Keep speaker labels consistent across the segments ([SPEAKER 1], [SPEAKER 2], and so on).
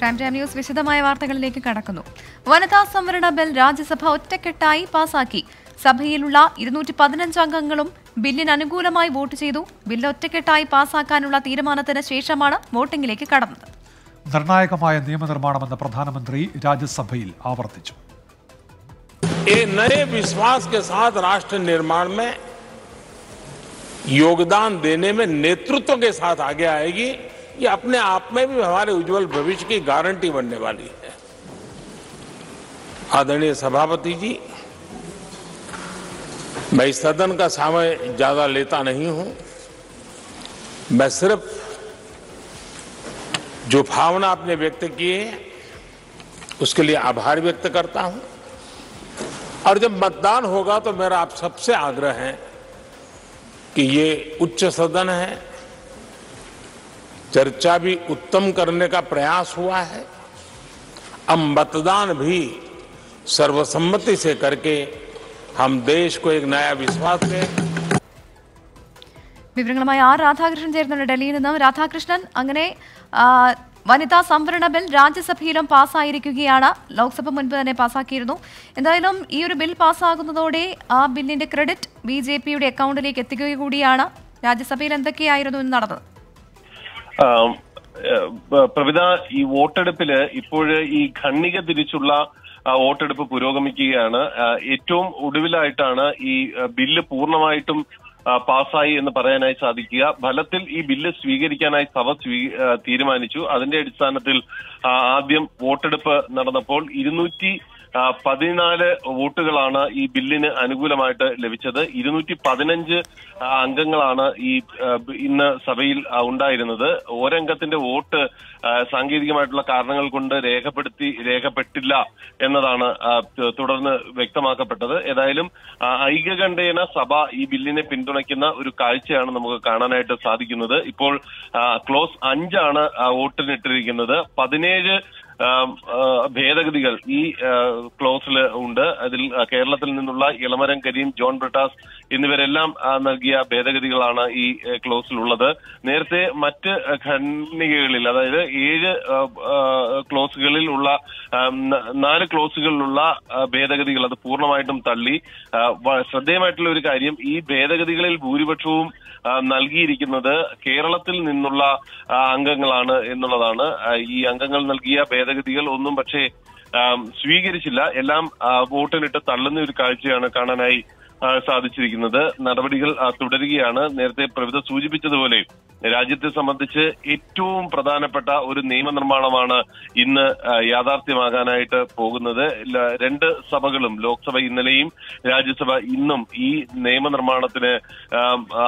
[SPEAKER 1] crime time news വിശദമായ വാർത്തകളിലേക്ക് കടക്കുന്നു വനിതാ സംവരണ ബിൽ രാജ്യസഭ ഒറ്റക്കെട്ടായി പാസാക്കി സഭയിലുള്ള ഇരുന്നൂറ്റി പതിനഞ്ച് അംഗങ്ങളും ബില്ലിന് അനുകൂലമായി വോട്ട് ചെയ്തു ബില്ല് ഒറ്റക്കെട്ടായി പാസാക്കാനുള്ള തീരുമാനത്തിന് ശേഷമാണ് വോട്ടിംഗിലേക്ക് കടന്നത്
[SPEAKER 2] നിർണായകമായ നിയമനിർമ്മാണമെന്ന് പ്രധാനമന്ത്രി രാജ്യസഭയിൽ ആവർത്തിച്ചു
[SPEAKER 3] വിശ്വാസ് രാഷ്ട്ര നിർമ്മാണം योगदान देने में नेतृत्व के साथ आगे आएगी ये अपने आप में भी हमारे उज्जवल भविष्य की गारंटी बनने वाली है आदरणीय सभापति जी मैं इस सदन का समय ज्यादा लेता नहीं हूं मैं सिर्फ जो भावना आपने व्यक्त की है उसके लिए आभार व्यक्त करता हूं और जब मतदान होगा तो मेरा आप सबसे आग्रह है कि ये उच्च सदन है चर्चा भी उत्तम करने का प्रयास हुआ है अब मतदान भी सर्वसम्मति से करके हम देश को एक नया विश्वास दें
[SPEAKER 1] വിവരങ്ങളുമായി ആർ രാധാകൃഷ്ണൻ ചേരുന്നുണ്ട് ഡൽഹിയിൽ നിന്നും രാധാകൃഷ്ണൻ അങ്ങനെ വനിതാ സംവരണ ബിൽ രാജ്യസഭയിലും പാസ്സായിരിക്കുകയാണ് ലോക്സഭ മുൻപ് തന്നെ പാസ്സാക്കിയിരുന്നു എന്തായാലും ഈ ഒരു ബിൽ പാസ്സാകുന്നതോടെ ആ ബില്ലിന്റെ ക്രെഡിറ്റ് ബി ജെ പിയുടെ അക്കൗണ്ടിലേക്ക് എത്തിക്കുക കൂടിയാണ് രാജ്യസഭയിൽ എന്തൊക്കെയായിരുന്നു നടന്നത്
[SPEAKER 4] പ്രവിത ഈ വോട്ടെടുപ്പില് ഇപ്പോഴ് ഈ ഖണ്ണിക തിരിച്ചുള്ള വോട്ടെടുപ്പ് പുരോഗമിക്കുകയാണ് ഏറ്റവും ഒടുവിലായിട്ടാണ് ഈ ബില്ല് പൂർണ്ണമായിട്ടും പാസ്സായി എന്ന് പറയാനായി സാധിക്കുക ഫലത്തിൽ ഈ ബില്ല് സ്വീകരിക്കാനായി സഭ തീരുമാനിച്ചു അതിന്റെ അടിസ്ഥാനത്തിൽ ആദ്യം വോട്ടെടുപ്പ് നടന്നപ്പോൾ ഇരുന്നൂറ്റി പതിനാല് വോട്ടുകളാണ് ഈ ബില്ലിന് അനുകൂലമായിട്ട് ലഭിച്ചത് ഇരുന്നൂറ്റി പതിനഞ്ച് അംഗങ്ങളാണ് ഈ ഇന്ന് സഭയിൽ ഉണ്ടായിരുന്നത് ഒരംഗത്തിന്റെ വോട്ട് സാങ്കേതികമായിട്ടുള്ള കാരണങ്ങൾ കൊണ്ട് രേഖപ്പെടുത്തി രേഖപ്പെട്ടില്ല എന്നതാണ് തുടർന്ന് വ്യക്തമാക്കപ്പെട്ടത് ഏതായാലും ഐകകണ്ഠേന സഭ ഈ ബില്ലിനെ പിന്തുണയ്ക്കുന്ന ഒരു കാഴ്ചയാണ് നമുക്ക് കാണാനായിട്ട് സാധിക്കുന്നത് ഇപ്പോൾ ക്ലോസ് അഞ്ചാണ് വോട്ടിനിട്ടിരിക്കുന്നത് പതിനേഴ് ഭേദഗതികൾ ഈ ക്ലോസിൽ ഉണ്ട് അതിൽ കേരളത്തിൽ നിന്നുള്ള ഇളമരം കരീം ജോൺ ബ്രിട്ടാസ് എന്നിവരെല്ലാം നൽകിയ ഭേദഗതികളാണ് ഈ ക്ലോസിലുള്ളത് നേരത്തെ മറ്റ് ഖണ്ഡികകളിൽ അതായത് ഏഴ് ക്ലോസുകളിൽ ഉള്ള നാല് ക്ലോസുകളിലുള്ള ഭേദഗതികൾ അത് പൂർണ്ണമായിട്ടും തള്ളി ശ്രദ്ധേയമായിട്ടുള്ള ഒരു കാര്യം ഈ ഭേദഗതികളിൽ ഭൂരിപക്ഷവും നൽകിയിരിക്കുന്നത് കേരളത്തിൽ നിന്നുള്ള അംഗങ്ങളാണ് എന്നുള്ളതാണ് ഈ അംഗങ്ങൾ നൽകിയ ഭേദ ഭേദഗതികൾ ഒന്നും പക്ഷേ സ്വീകരിച്ചില്ല എല്ലാം വോട്ടിനിട്ട് തള്ളുന്ന ഒരു കാഴ്ചയാണ് കാണാനായി സാധിച്ചിരിക്കുന്നത് നടപടികൾ തുടരുകയാണ് നേരത്തെ പ്രവിധ സൂചിപ്പിച്ചതുപോലെ രാജ്യത്തെ സംബന്ധിച്ച് ഏറ്റവും പ്രധാനപ്പെട്ട ഒരു നിയമനിർമ്മാണമാണ് ഇന്ന് യാഥാർത്ഥ്യമാകാനായിട്ട് പോകുന്നത് രണ്ട് സഭകളും ലോക്സഭ ഇന്നലെയും രാജ്യസഭ ഇന്നും ഈ നിയമനിർമ്മാണത്തിന്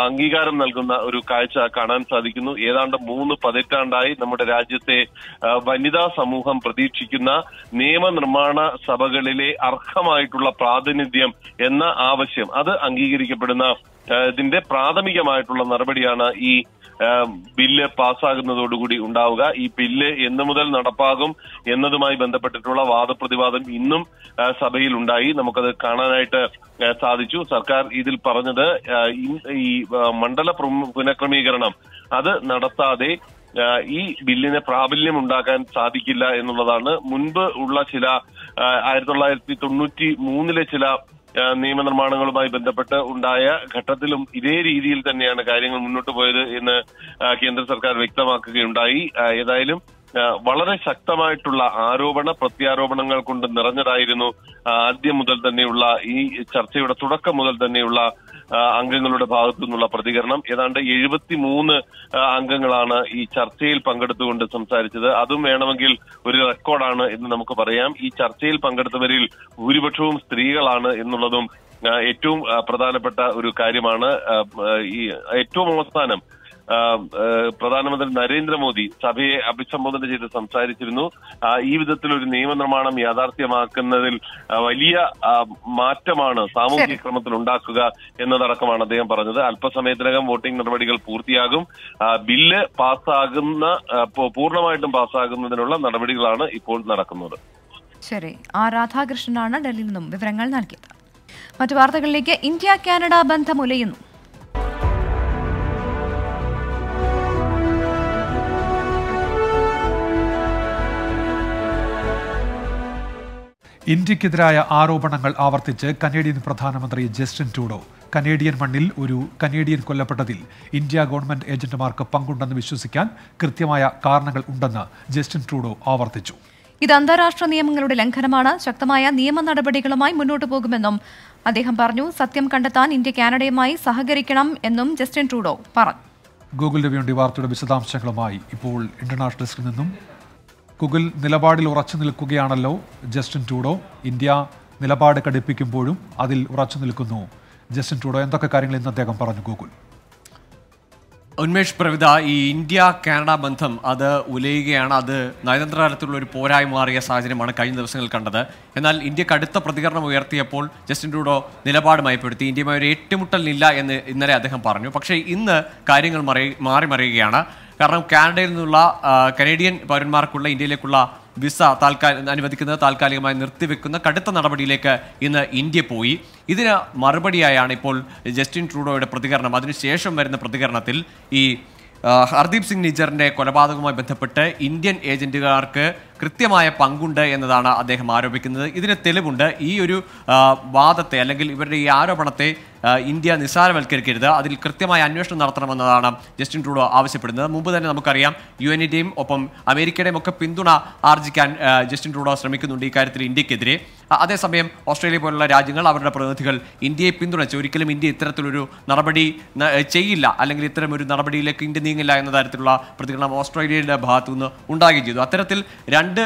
[SPEAKER 4] അംഗീകാരം നൽകുന്ന ഒരു കാഴ്ച കാണാൻ സാധിക്കുന്നു ഏതാണ്ട് മൂന്ന് പതിറ്റാണ്ടായി നമ്മുടെ രാജ്യത്തെ വനിതാ സമൂഹം പ്രതീക്ഷിക്കുന്ന നിയമനിർമ്മാണ സഭകളിലെ അർഹമായിട്ടുള്ള പ്രാതിനിധ്യം എന്ന ആവശ്യം അത് അംഗീകരിക്കപ്പെടുന്ന ഇതിന്റെ പ്രാഥമികമായിട്ടുള്ള നടപടിയാണ് ഈ ബില്ല് പാസ്സാകുന്നതോടുകൂടി ഉണ്ടാവുക ഈ ബില്ല് എന്നു മുതൽ നടപ്പാകും എന്നതുമായി ബന്ധപ്പെട്ടിട്ടുള്ള വാദപ്രതിവാദം ഇന്നും സഭയിൽ ഉണ്ടായി നമുക്കത് കാണാനായിട്ട് സാധിച്ചു സർക്കാർ ഇതിൽ പറഞ്ഞത് ഈ മണ്ഡല പുനഃക്രമീകരണം അത് നടത്താതെ ഈ ബില്ലിന് പ്രാബല്യം ഉണ്ടാക്കാൻ സാധിക്കില്ല എന്നുള്ളതാണ് മുൻപ് ഉള്ള ചില ആയിരത്തി തൊള്ളായിരത്തി തൊണ്ണൂറ്റി മൂന്നിലെ ചില നിയമനിർമ്മാണങ്ങളുമായി ബന്ധപ്പെട്ട് ഉണ്ടായ ഘട്ടത്തിലും ഇതേ രീതിയിൽ തന്നെയാണ് കാര്യങ്ങൾ മുന്നോട്ട് പോയത് എന്ന് കേന്ദ്ര സർക്കാർ വ്യക്തമാക്കുകയുണ്ടായി ഏതായാലും വളരെ ശക്തമായിട്ടുള്ള ആരോപണ പ്രത്യാരോപണങ്ങൾ കൊണ്ട് നിറഞ്ഞതായിരുന്നു ആദ്യം മുതൽ തന്നെയുള്ള ഈ ചർച്ചയുടെ തുടക്കം മുതൽ തന്നെയുള്ള അംഗങ്ങളുടെ ഭാഗത്തു നിന്നുള്ള പ്രതികരണം ഏതാണ്ട് എഴുപത്തിമൂന്ന് അംഗങ്ങളാണ് ഈ ചർച്ചയിൽ പങ്കെടുത്തുകൊണ്ട് സംസാരിച്ചത് അതും വേണമെങ്കിൽ ഒരു റെക്കോർഡാണ് എന്ന് നമുക്ക് പറയാം ഈ ചർച്ചയിൽ പങ്കെടുത്തവരിൽ ഭൂരിപക്ഷവും സ്ത്രീകളാണ് എന്നുള്ളതും ഏറ്റവും പ്രധാനപ്പെട്ട ഒരു കാര്യമാണ് ഈ ഏറ്റവും അവസാനം പ്രധാനമന്ത്രി നരേന്ദ്രമോദി സഭയെ അഭിസംബോധന ചെയ്ത് സംസാരിച്ചിരുന്നു ഈ വിധത്തിൽ ഒരു നിയമനിർമ്മാണം യാഥാർത്ഥ്യമാക്കുന്നതിൽ വലിയ മാറ്റമാണ് സാമൂഹിക ക്രമത്തിൽ ഉണ്ടാക്കുക എന്നതടക്കമാണ് അദ്ദേഹം പറഞ്ഞത് അല്പസമയത്തിനകം വോട്ടിംഗ് നടപടികൾ പൂർത്തിയാകും ബില്ല് പാസ്സാകുന്ന പൂർണ്ണമായിട്ടും പാസ്സാകുന്നതിനുള്ള നടപടികളാണ് ഇപ്പോൾ നടക്കുന്നത്
[SPEAKER 1] ശരി ആ രാധാകൃഷ്ണനാണ് ഡൽഹിയിൽ നിന്നും വിവരങ്ങൾ നൽകിയത് മറ്റു വാർത്തകളിലേക്ക് ഇന്ത്യ കാനഡ ബന്ധം ഉലയുന്നു
[SPEAKER 2] ഇന്ത്യക്കെതിരായ ആരോപണങ്ങൾ ആവർത്തിച്ച് കനേഡിയൻ പ്രധാനമന്ത്രി ജസ്റ്റിൻ ട്രൂഡോ കനേഡിയൻ മണ്ണിൽ ഒരു കനേഡിയൻ കൊല്ലപ്പെട്ടതിൽ ഇന്ത്യ ഗവൺമെന്റ് ഏജന്റുമാർക്ക് പങ്കുണ്ടെന്ന് വിശ്വസിക്കാൻ കൃത്യമായ കാരണങ്ങൾ ഉണ്ടെന്ന് ജസ്റ്റിൻ ട്രൂഡോ ആവർത്തിച്ചു
[SPEAKER 1] ഇത് അന്താരാഷ്ട്ര നിയമങ്ങളുടെ ലംഘനമാണ് ശക്തമായ നിയമ നടപടികളുമായി മുന്നോട്ട് പോകുമെന്നും അദ്ദേഹം പറഞ്ഞു സത്യം കണ്ടെത്താൻ ഇന്ത്യ കാനഡയുമായി സഹകരിക്കണം എന്നും ജസ്റ്റിൻ ട്രൂഡോ പറഞ്ഞു
[SPEAKER 2] ഗൂഗിൾ രവിയുടെ വാർത്തയുടെ വിശദാംശങ്ങളുമായി ഇപ്പോൾ ഇന്റർനാഷണൽ ഡെസ്കിൽ നിന്നും ഗൂഗിൾ നിലപാടിൽ ഉറച്ചു നിൽക്കുകയാണല്ലോ ജസ്റ്റിൻ ട്രൂഡോ ഇന്ത്യ നിലപാട് കടുപ്പിക്കുമ്പോഴും അതിൽ ഉറച്ചു നിൽക്കുന്നു ജസ്റ്റിൻ ട്രൂഡോ എന്തൊക്കെ കാര്യങ്ങൾ ഇന്ന് അദ്ദേഹം പറഞ്ഞു ഗൂഗിൾ
[SPEAKER 5] ഉന്മേഷ് പ്രവിത ഈ ഇന്ത്യ കാനഡ ബന്ധം അത് ഉലയുകയാണ് അത് നയതന്ത്ര തലത്തിലുള്ള ഒരു പോരായി മാറിയ സാഹചര്യമാണ് കഴിഞ്ഞ ദിവസങ്ങൾ കണ്ടത് എന്നാൽ ഇന്ത്യ കടുത്ത പ്രതികരണം ഉയർത്തിയപ്പോൾ ജസ്റ്റിൻ ട്രൂഡോ നിലപാട് മയപ്പെടുത്തി ഇന്ത്യയുമായി ഒരു ഏറ്റുമുട്ടലിനില്ല എന്ന് ഇന്നലെ അദ്ദേഹം പറഞ്ഞു പക്ഷേ ഇന്ന് കാര്യങ്ങൾ മറി മാറി മറിയുകയാണ് കാരണം കാനഡയിൽ നിന്നുള്ള കനേഡിയൻ പൗരന്മാർക്കുള്ള ഇന്ത്യയിലേക്കുള്ള വിസ താൽക്കാലിക അനുവദിക്കുന്നത് താൽക്കാലികമായി നിർത്തിവെക്കുന്ന കടുത്ത നടപടിയിലേക്ക് ഇന്ന് ഇന്ത്യ പോയി ഇതിന് മറുപടിയായാണ് ഇപ്പോൾ ജസ്റ്റിൻ ട്രൂഡോയുടെ പ്രതികരണം അതിനുശേഷം വരുന്ന പ്രതികരണത്തിൽ ഈ ഹർദീപ് സിംഗ് നിജറിൻ്റെ കൊലപാതകവുമായി ബന്ധപ്പെട്ട് ഇന്ത്യൻ ഏജന്റുകാർക്ക് കൃത്യമായ പങ്കുണ്ട് എന്നതാണ് അദ്ദേഹം ആരോപിക്കുന്നത് ഇതിന് തെളിവുണ്ട് ഈ ഒരു വാദത്തെ അല്ലെങ്കിൽ ഇവരുടെ ഈ ആരോപണത്തെ ഇന്ത്യ നിസ്സാരവൽക്കരിക്കരുത് അതിൽ കൃത്യമായ അന്വേഷണം നടത്തണമെന്നതാണ് ജസ്റ്റിൻ ട്രൂഡോ ആവശ്യപ്പെടുന്നത് മുമ്പ് തന്നെ നമുക്കറിയാം യു എന്നിൻ്റെയും ഒപ്പം അമേരിക്കയുടെയും ഒക്കെ പിന്തുണ ആർജിക്കാൻ ജസ്റ്റിൻ ട്രൂഡോ ശ്രമിക്കുന്നുണ്ട് ഇക്കാര്യത്തിൽ ഇന്ത്യക്കെതിരെ അതേസമയം ഓസ്ട്രേലിയ പോലുള്ള രാജ്യങ്ങൾ അവരുടെ പ്രതിനിധികൾ ഇന്ത്യയെ പിന്തുണച്ച് ഒരിക്കലും ഇന്ത്യ ഇത്തരത്തിലൊരു നടപടി ചെയ്യില്ല അല്ലെങ്കിൽ ഇത്തരമൊരു നടപടിയിലേക്ക് ഇന്ത്യ നീങ്ങില്ല എന്ന തരത്തിലുള്ള പ്രതികരണം ഓസ്ട്രേലിയയുടെ ഭാഗത്തുനിന്ന് ഉണ്ടാകുകയും ചെയ്തു അത്തരത്തിൽ രണ്ട് രണ്ട്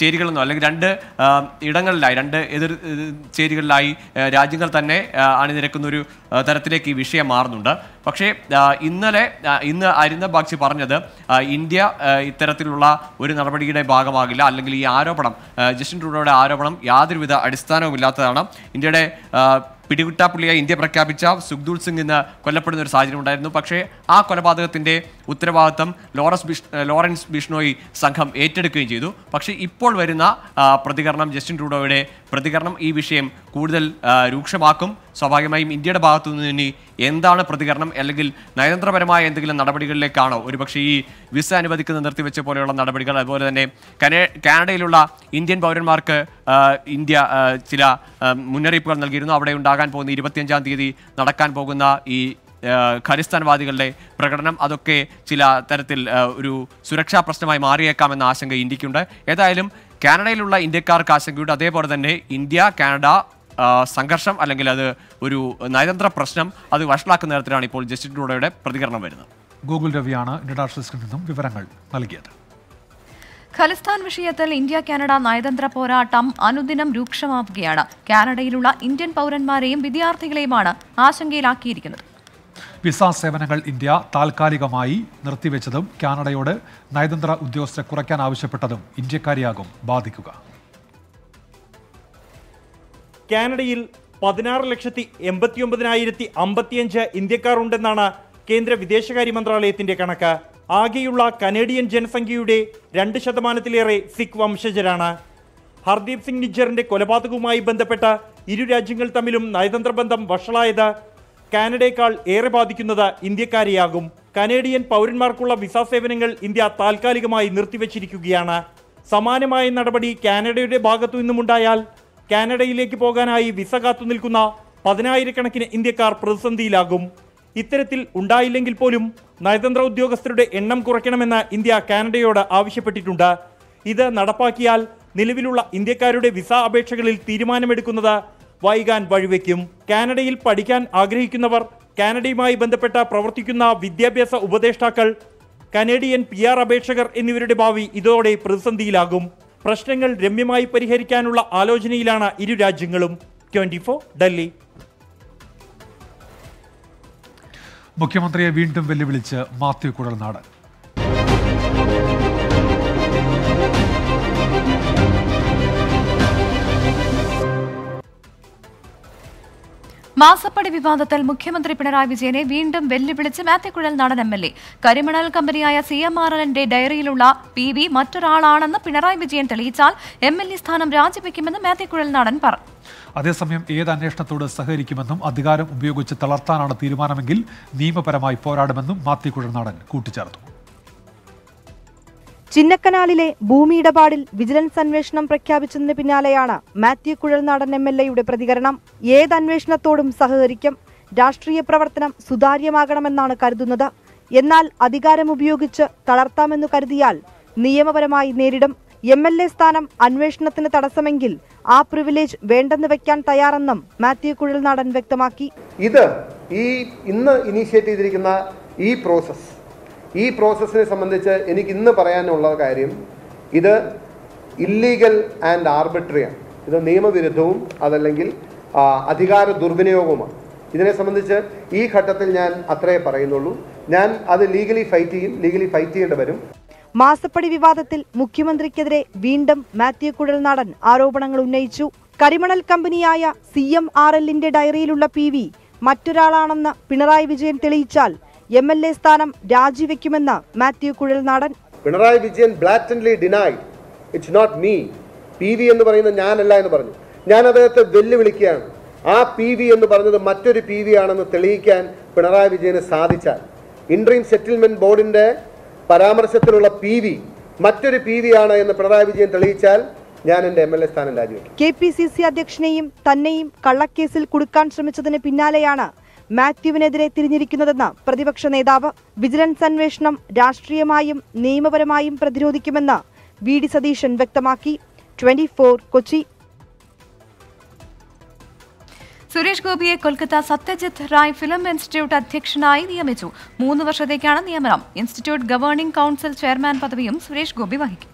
[SPEAKER 5] ചേരികളെന്നോ അല്ലെങ്കിൽ രണ്ട് ഇടങ്ങളിലായി രണ്ട് എതിർ ചേരികളിലായി രാജ്യങ്ങൾ തന്നെ അണിനിരക്കുന്ന ഒരു തരത്തിലേക്ക് ഈ വിഷയം മാറുന്നുണ്ട് പക്ഷേ ഇന്നലെ ഇന്ന് അരിന്ദ ബാഗ്ചി പറഞ്ഞത് ഇന്ത്യ ഇത്തരത്തിലുള്ള ഒരു നടപടിയുടെ ഭാഗമാകില്ല അല്ലെങ്കിൽ ഈ ആരോപണം ജസ്റ്റിൻ ട്രൂഡോയുടെ ആരോപണം യാതൊരുവിധ അടിസ്ഥാനവുമില്ലാത്തതാണ് ഇന്ത്യയുടെ പിടികുട്ടാപ്പുള്ളിയായി ഇന്ത്യ പ്രഖ്യാപിച്ച സുഖ്ദൂൾ സിംഗ് ഇന്ന് കൊല്ലപ്പെടുന്ന ഒരു സാഹചര്യം ഉണ്ടായിരുന്നു പക്ഷേ ആ കൊലപാതകത്തിൻ്റെ ഉത്തരവാദിത്തം ലോറൻസ് ബിഷ് ലോറൻസ് ബിഷ്ണോയി സംഘം ഏറ്റെടുക്കുകയും ചെയ്തു പക്ഷേ ഇപ്പോൾ വരുന്ന പ്രതികരണം ജസ്റ്റിൻ ട്രൂഡോയുടെ പ്രതികരണം ഈ വിഷയം കൂടുതൽ രൂക്ഷമാക്കും സ്വാഭാവികമായും ഇന്ത്യയുടെ ഭാഗത്തു നിന്ന് ഇനി എന്താണ് പ്രതികരണം അല്ലെങ്കിൽ നയതന്ത്രപരമായ എന്തെങ്കിലും നടപടികളിലേക്കാണോ ഒരുപക്ഷെ ഈ വിസ അനുവദിക്കുന്ന നിർത്തിവെച്ച പോലെയുള്ള നടപടികൾ അതുപോലെ തന്നെ കാനഡയിലുള്ള ഇന്ത്യൻ പൗരന്മാർക്ക് ഇന്ത്യ ചില മുന്നറിയിപ്പുകൾ നൽകിയിരുന്നു അവിടെ ഉണ്ടാകാൻ പോകുന്ന ഇരുപത്തിയഞ്ചാം തീയതി നടക്കാൻ പോകുന്ന ഈ ഖരിസ്ഥാൻവാദികളുടെ പ്രകടനം അതൊക്കെ ചില തരത്തിൽ ഒരു സുരക്ഷാ പ്രശ്നമായി മാറിയേക്കാമെന്ന ആശങ്ക ഇന്ത്യക്കുണ്ട് ഏതായാലും കാനഡയിലുള്ള ഇന്ത്യക്കാർക്ക് ആശങ്കയുണ്ട് അതേപോലെ തന്നെ ഇന്ത്യ കാനഡ സംഘർഷം അല്ലെങ്കിൽ അത് ഒരു നയതന്ത്ര പ്രശ്നം അത് വഷളാക്കുന്ന തരത്തിലാണ് ഇപ്പോൾ ജസ്റ്റിൻ ട്രൂഡോയുടെ പ്രതികരണം വരുന്നത്
[SPEAKER 2] ഗൂഗിൾ രവിയാണ് ഇന്റർനാഷണൽ നിന്നും വിവരങ്ങൾ നൽകിയത്
[SPEAKER 1] ഖലിസ്ഥാൻ വിഷയത്തിൽ ഇന്ത്യ കാനഡ നയതന്ത്ര പോരാട്ടം അനുദിനം രൂക്ഷമാവുകയാണ് കാനഡയിലുള്ള ഇന്ത്യൻ പൗരന്മാരെയും വിദ്യാർത്ഥികളെയുമാണ് ആശങ്കയിലാക്കിയിരിക്കുന്നത്
[SPEAKER 2] വിസ സേവനങ്ങൾ ഇന്ത്യ താൽക്കാലികമായി നിർത്തിവെച്ചതും കാനഡയോട് നയതന്ത്ര ഉദ്യോഗസ്ഥരെ കുറയ്ക്കാൻ ആവശ്യപ്പെട്ടതും ഇന്ത്യക്കാരിയാകും ബാധിക്കുക
[SPEAKER 6] കാനഡയിൽ പതിനാറ് ലക്ഷത്തി എൺപത്തിയൊമ്പതിനായിരത്തി അമ്പത്തിയഞ്ച് ഇന്ത്യക്കാർ ഉണ്ടെന്നാണ് കേന്ദ്ര വിദേശകാര്യ മന്ത്രാലയത്തിന്റെ കണക്ക് ആകെയുള്ള കനേഡിയൻ ജനസംഖ്യയുടെ രണ്ട് ശതമാനത്തിലേറെ സിഖ് വംശജരാണ് ഹർദീപ് സിംഗ് നിജ്ജറിന്റെ കൊലപാതകവുമായി ബന്ധപ്പെട്ട ഇരു രാജ്യങ്ങൾ തമ്മിലും നയതന്ത്ര ബന്ധം വഷളായത് കാനഡയേക്കാൾ ഏറെ ബാധിക്കുന്നത് ഇന്ത്യക്കാരെയാകും കനേഡിയൻ പൗരന്മാർക്കുള്ള വിസ സേവനങ്ങൾ ഇന്ത്യ താൽക്കാലികമായി നിർത്തിവച്ചിരിക്കുകയാണ് സമാനമായ നടപടി കാനഡയുടെ ഭാഗത്തു നിന്നുമുണ്ടായാൽ കാനഡയിലേക്ക് പോകാനായി വിസ കാത്തു നിൽക്കുന്ന പതിനായിരക്കണക്കിന് ഇന്ത്യക്കാർ പ്രതിസന്ധിയിലാകും ഇത്തരത്തിൽ ഉണ്ടായില്ലെങ്കിൽ പോലും നയതന്ത്ര ഉദ്യോഗസ്ഥരുടെ എണ്ണം കുറയ്ക്കണമെന്ന് ഇന്ത്യ കാനഡയോട് ആവശ്യപ്പെട്ടിട്ടുണ്ട് ഇത് നടപ്പാക്കിയാൽ നിലവിലുള്ള ഇന്ത്യക്കാരുടെ വിസ അപേക്ഷകളിൽ തീരുമാനമെടുക്കുന്നത് വൈകാൻ വഴിവെക്കും കാനഡയിൽ പഠിക്കാൻ ആഗ്രഹിക്കുന്നവർ കാനഡയുമായി ബന്ധപ്പെട്ട പ്രവർത്തിക്കുന്ന വിദ്യാഭ്യാസ ഉപദേഷ്ടാക്കൾ കനേഡിയൻ പി ആർ അപേക്ഷകർ എന്നിവരുടെ ഭാവി ഇതോടെ പ്രതിസന്ധിയിലാകും പ്രശ്നങ്ങൾ രമ്യമായി പരിഹരിക്കാനുള്ള ആലോചനയിലാണ് ഇരു രാജ്യങ്ങളും ട്വന്റി
[SPEAKER 2] ഡൽഹി മുഖ്യമന്ത്രിയെ വീണ്ടും വെല്ലുവിളിച്ച് മാത്യു കുടൽനാട്
[SPEAKER 1] മാസപ്പടി വിവാദത്തിൽ മുഖ്യമന്ത്രി പിണറായി വിജയനെ വീണ്ടും വെല്ലുവിളിച്ച് മാത്യക്കുഴൽ നടൻ എം എൽ എ കരിമണൽ കമ്പനിയായ സി എം ആർ എല്ലിന്റെ ഡയറിയിലുള്ള പി വി മറ്റൊരാളാണെന്ന് പിണറായി വിജയൻ തെളിയിച്ചാൽ എം എൽ എ സ്ഥാനം രാജിവെക്കുമെന്ന് മാത്യക്കുഴൽ നടൻ പറഞ്ഞു
[SPEAKER 2] അതേസമയം ഏത് അന്വേഷണത്തോട് സഹകരിക്കുമെന്നും അധികാരം ഉപയോഗിച്ച് തളർത്താനാണ് തീരുമാനമെങ്കിൽ നിയമപരമായി പോരാടുമെന്നും മാത്യക്കുഴൽ നടൻ കൂട്ടിച്ചേർത്തു
[SPEAKER 7] ചിന്നക്കനാലിലെ ഭൂമിയിടപാടിൽ വിജിലൻസ് അന്വേഷണം പ്രഖ്യാപിച്ചതിന് പിന്നാലെയാണ് മാത്യു കുഴൽനാടൻ എം എൽ എയുടെ പ്രതികരണം ഏത് അന്വേഷണത്തോടും സഹകരിക്കും രാഷ്ട്രീയ പ്രവർത്തനം സുതാര്യമാകണമെന്നാണ് കരുതുന്നത് എന്നാൽ അധികാരം ഉപയോഗിച്ച് തളർത്താമെന്ന് കരുതിയാൽ നിയമപരമായി നേരിടും എം എൽ എ സ്ഥാനം അന്വേഷണത്തിന് തടസ്സമെങ്കിൽ ആ പ്രിവിലേജ് വേണ്ടെന്ന് വെക്കാൻ തയ്യാറെന്നും മാത്യു കുഴൽനാടൻ വ്യക്തമാക്കി ഇത് ഈ ഇന്ന് ഇനീഷ്യേറ്റ് ചെയ്തിരിക്കുന്ന
[SPEAKER 4] ഈ പ്രോസസ് ഈ പ്രോസസ്സിനെ സംബന്ധിച്ച് എനിക്ക് ഇന്ന് പറയാനുള്ള കാര്യം ഇത് ഇല്ലീഗൽ ആൻഡ് ആർബിട്രിയാണ് ഇത് നിയമവിരുദ്ധവും അതല്ലെങ്കിൽ അധികാര ദുർവിനിയോഗവുമാണ് ഇതിനെ സംബന്ധിച്ച് ഈ ഘട്ടത്തിൽ ഞാൻ അത്രേ പറയുന്നുള്ളൂ ഞാൻ അത് ലീഗലി ഫൈറ്റ് ചെയ്യും ലീഗലി ഫൈറ്റ് ചെയ്യേണ്ടി വരും
[SPEAKER 7] മാസപ്പടി വിവാദത്തിൽ മുഖ്യമന്ത്രിക്കെതിരെ വീണ്ടും മാത്യു കുഴൽനാടൻ ആരോപണങ്ങൾ ഉന്നയിച്ചു കരിമണൽ കമ്പനിയായ സി എം ആർ എല്ലിന്റെ ഡയറിയിലുള്ള പി വി മറ്റൊരാളാണെന്ന് പിണറായി വിജയൻ തെളിയിച്ചാൽ എം എൽ എ സ്ഥാനം രാജിവെക്കുമെന്ന് Mathew Kuzhalnadan
[SPEAKER 4] Pinarayi Vijayan blatantly denied it's not me P V എന്ന് പറയുന്ന ഞാനല്ല എന്ന് പറഞ്ഞു ഞാൻ അദ്ദേഹത്തെ വെല്ലുവിളിക്കുകയാണ് ആ പി വി എന്ന് പറഞ്ഞത് മറ്റൊരു പി വി ആണെന്ന് തെളിയിക്കാൻ പിണറായി വിജയന് സാധിച്ചാൽ ഇൻട്രീം സെറ്റിൽമെന്റ് ബോർഡിന്റെ പരാമർശത്തിലുള്ള പി വി മറ്റൊരു പി വി ആണ് എന്ന് പിണറായി വിജയൻ തെളിയിച്ചാൽ ഞാൻ എന്റെ എം എൽ എ സ്ഥാനം രാജിവെക്കും
[SPEAKER 7] കെ പി സി സി അധ്യക്ഷനെയും തന്നെയും കള്ളക്കേസിൽ കുടുക്കാൻ ശ്രമിച്ചതിന് പിന്നാലെയാണ് മാത്യുവിനെതിരെ തിരിഞ്ഞിരിക്കുന്നതെന്ന് പ്രതിപക്ഷ നേതാവ് വിജിലൻസ് അന്വേഷണം രാഷ്ട്രീയമായും നിയമപരമായും പ്രതിരോധിക്കുമെന്ന് വി ഡി സതീശൻ വ്യക്തമാക്കി ട്വന്റി കൊച്ചി
[SPEAKER 1] സുരേഷ് ഗോപിയെ കൊൽക്കത്ത സത്യജിത് റായ് ഫിലിം ഇൻസ്റ്റിറ്റ്യൂട്ട് അധ്യക്ഷനായി നിയമിച്ചു മൂന്ന് വർഷത്തേക്കാണ് നിയമനം ഇൻസ്റ്റിറ്റ്യൂട്ട് ഗവേണിംഗ് കൗൺസിൽ ചെയർമാൻ പദവിയും സുരേഷ് ഗോപി വഹിക്കും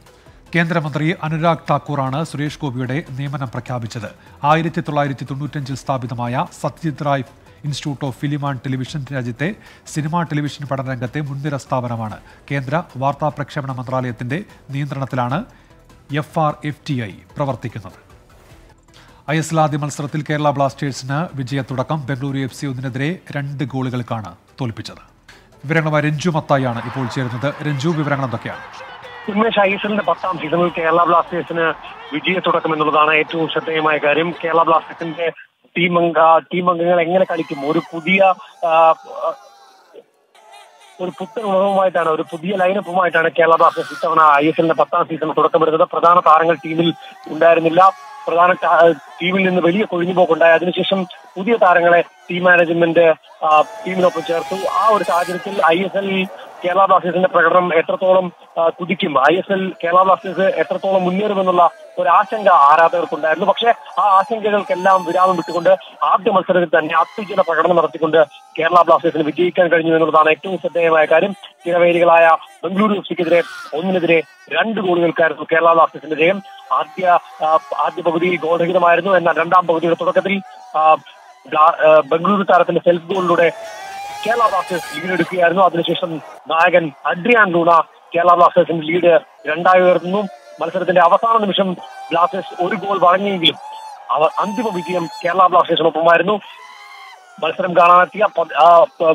[SPEAKER 2] കേന്ദ്രമന്ത്രി അനുരാഗ് താക്കൂറാണ് സുരേഷ് ഗോപിയുടെ നിയമനം പ്രഖ്യാപിച്ചത് ആയിരത്തി തൊള്ളായിരത്തി തൊണ്ണൂറ്റഞ്ചിൽ സ്ഥാപിതമായ Satyajit Ray institute of film and television രാജ്യത്തെ സിനിമ ടെലിവിഷൻ പഠന രംഗത്തെ മുൻനിര സ്ഥാപനമാണ് കേന്ദ്ര വാർത്താ പ്രക്ഷേപണ മന്ത്രാലയത്തിന്റെ നിയന്ത്രണത്തിലാണ് F R F T I പ്രവർത്തിക്കുന്നത് ഐ എസ് എൽ ആദ്യ മത്സരത്തിൽ കേരള ബ്ലാസ്റ്റേഴ്സിന് വിജയത്തുടക്കം ബംഗളൂരു എഫ് സി ഒന്നിനെതിരെ രണ്ട് ഗോളുകൾക്കാണ് തോൽപ്പിച്ചത് വിവരങ്ങളുമായി രഞ്ജു മത്തായാണ് ഇപ്പോൾ ചേരുന്നത് രഞ്ജു വിവരങ്ങൾ എന്തൊക്കെയാണ്
[SPEAKER 3] ഉമേഷ് ഐ എസ് എല്ലിന്റെ പത്താം സീസണിൽ കേരള ബ്ലാസ്റ്റേഴ്സിന് വിജയത്തുടക്കം എന്നുള്ളതാണ് ഏറ്റവും ശ്രദ്ധേയമായ കാര്യം കേരള ബ്ലാസ്റ്റേഴ്സിന്റെ ടീമംഗ ടീമംഗങ്ങൾ എങ്ങനെ കളിക്കും ഒരു പുതിയ ഒരു പുത്തൻ ഉണവുമായിട്ടാണ് ഒരു പുതിയ ലൈനപ്പുമായിട്ടാണ് കേരള ബ്ലാസ്റ്റേഴ്സ് ഇത്തവണ ഐ എസ് എല്ലിന്റെ പത്താം സീസൺ തുടക്കം വരുന്നത് പ്രധാന താരങ്ങൾ ടീമിൽ ഉണ്ടായിരുന്നില്ല പ്രധാന ടീമിൽ നിന്ന് വലിയ കൊഴിഞ്ഞുപോക്കുണ്ടായി അതിനുശേഷം പുതിയ താരങ്ങളെ ടീം മാനേജ്മെന്റ് ടീമിനൊപ്പം ചേർത്തു ആ ഒരു സാഹചര്യത്തിൽ ഐ എസ് എൽ കേരള ബ്ലാസ്റ്റേഴ്സിന്റെ പ്രകടനം എത്രത്തോളം കുതിക്കും I S L Kerala blasters എത്രത്തോളം മുന്നേറുമെന്നുള്ള ഒരു ആശങ്ക ആരാധകർക്കുണ്ടായിരുന്നു പക്ഷേ ആ ആശങ്കകൾക്കെല്ലാം വിരാമം വിട്ടുകൊണ്ട് ആദ്യ മത്സരത്തിൽ തന്നെ അത്യുജ്ജല പ്രകടനം നടത്തിക്കൊണ്ട് കേരള ബ്ലാസ്റ്റേഴ്സിന് വിജയിക്കാൻ കഴിഞ്ഞു എന്നുള്ളതാണ് ഏറ്റവും ശ്രദ്ധേയമായ കാര്യം തിരവേലികളായ ബംഗളൂരു എഫ് സിക്കെതിരെ ഒന്നിനെതിരെ രണ്ട് ഗോളുകൾക്കായിരുന്നു കേരള ബ്ലാസ്റ്റേഴ്സിന്റെ ജയം ആദ്യ ആദ്യ പകുതിയിൽ ഗോൾരഹിതമായിരുന്നു എന്നാൽ രണ്ടാം പകുതിയുടെ തുടക്കത്തിൽ ബംഗളൂരു താരത്തിന്റെ സെൽഫ് ഗോളിലൂടെ കേരള ബ്ലാസ്റ്റേഴ്സ് ലീഡ് എടുക്കുകയായിരുന്നു അതിനുശേഷം നായകൻ അഡ്രിയാൻ ലൂണ കേരള ബ്ലാസ്റ്റേഴ്സിന്റെ ലീഡ് രണ്ടായി ഉയർന്നു മത്സരത്തിന്റെ അവസാന നിമിഷം ബ്ലാസ്റ്റേഴ്സ് ഒരു ഗോൾ വഴങ്ങിയെങ്കിലും അവർ അന്തിമ വിജയം കേരള ബ്ലാസ്റ്റേഴ്സിനൊപ്പമായിരുന്നു മത്സരം കാണാനെത്തിയ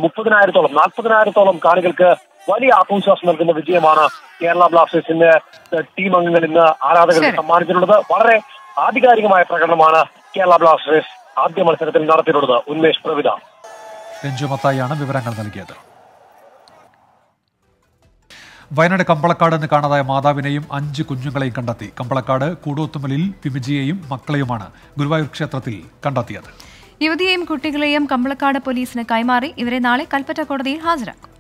[SPEAKER 3] മുപ്പതിനായിരത്തോളം നാൽപ്പതിനായിരത്തോളം കാണികൾക്ക് വലിയ ആത്മവിശ്വാസം നൽകുന്ന വിജയമാണ് കേരള ബ്ലാസ്റ്റേഴ്സിന്റെ ടീം അംഗങ്ങൾ ഇന്ന് ആരാധകർ സമ്മാനിച്ചിട്ടുള്ളത് വളരെ ആധികാരികമായ പ്രകടനമാണ് കേരള ബ്ലാസ്റ്റേഴ്സ് ആദ്യ മത്സരത്തിൽ നടത്തിയിട്ടുള്ളത് ഉന്മേഷ് പ്രവിത
[SPEAKER 2] രഞ്ജു വിവരങ്ങൾ നൽകിയത് വയനാട് കമ്പളക്കാട് എന്ന് കാണാതായ മാതാവിനെയും അഞ്ച് കുഞ്ഞുങ്ങളെയും കണ്ടെത്തി കമ്പളക്കാട് കൂടോത്തുമലിൽ പിമിജിയെയും മക്കളെയുമാണ് ഗുരുവായൂർ ക്ഷേത്രത്തിൽ കണ്ടെത്തിയത്
[SPEAKER 1] യുവതിയെയും കുട്ടികളെയും കമ്പളക്കാട് പോലീസിന് കൈമാറി ഇവരെ നാളെ കൽപ്പറ്റ കോടതിയിൽ ഹാജരാക്കും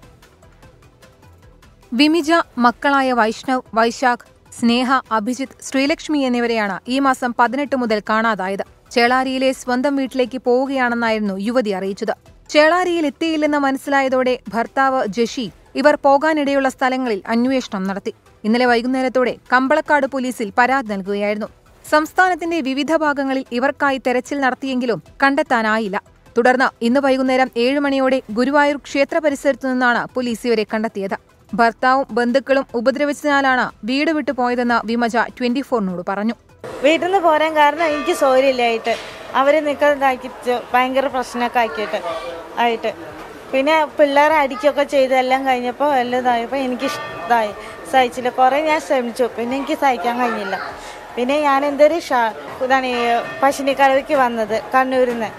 [SPEAKER 8] വിമിജ മക്കളായ വൈഷ്ണവ് വൈശാഖ് സ്നേഹ അഭിജിത്ത് ശ്രീലക്ഷ്മി എന്നിവരെയാണ് ഈ മാസം പതിനെട്ട് മുതൽ കാണാതായത് ചേളാരിയിലെ സ്വന്തം വീട്ടിലേക്ക് പോവുകയാണെന്നായിരുന്നു യുവതി അറിയിച്ചത് ചേളാരിയിൽ എത്തിയില്ലെന്ന് മനസ്സിലായതോടെ ഭർത്താവ് ജഷി ഇവർ പോകാനിടയുള്ള സ്ഥലങ്ങളിൽ അന്വേഷണം നടത്തി ഇന്നലെ വൈകുന്നേരത്തോടെ കമ്പളക്കാട് പോലീസിൽ പരാതി നൽകുകയായിരുന്നു സംസ്ഥാനത്തിന്റെ വിവിധ ഭാഗങ്ങളിൽ ഇവർക്കായി തെരച്ചിൽ നടത്തിയെങ്കിലും കണ്ടെത്താനായില്ല തുടർന്ന് ഇന്ന് വൈകുന്നേരം ഏഴ് മണിയോടെ ഗുരുവായൂർ ക്ഷേത്ര പരിസരത്തു നിന്നാണ് പോലീസ് ഇവരെ കണ്ടെത്തിയത് ഭർത്താവും ബന്ധുക്കളും ഉപദ്രവിച്ചതിനാലാണ് വീട് വിട്ടു പോയതെന്ന് വിമജ ട്വന്റി ഫോറിനോട് പറഞ്ഞു വീട്ടിൽ നിന്ന് പോരാൻ കാരണം എനിക്ക് സൗകര്യമില്ലായിട്ട് അവർ
[SPEAKER 7] നിൽക്കുന്നതാക്കിച്ചു ഭയങ്കര പ്രശ്നമൊക്കെ ആക്കിയിട്ട് ആയിട്ട് പിന്നെ പിള്ളേരെ അടിക്കുകയൊക്കെ ചെയ്തെല്ലാം എല്ലാം കഴിഞ്ഞപ്പോൾ എല്ലാം ഇതായപ്പോൾ എനിക്ക് ഇഷ്ടമായി സഹിച്ചില്ല കുറേ ഞാൻ ശ്രമിച്ചു പിന്നെ എനിക്ക് സഹിക്കാൻ
[SPEAKER 8] കഴിഞ്ഞില്ല പിന്നെ ഞാൻ എന്തൊരു ഷാ ഇതാണ് പശിനിക്കടവിക്ക് വന്നത് കണ്ണൂരിൽ നിന്ന്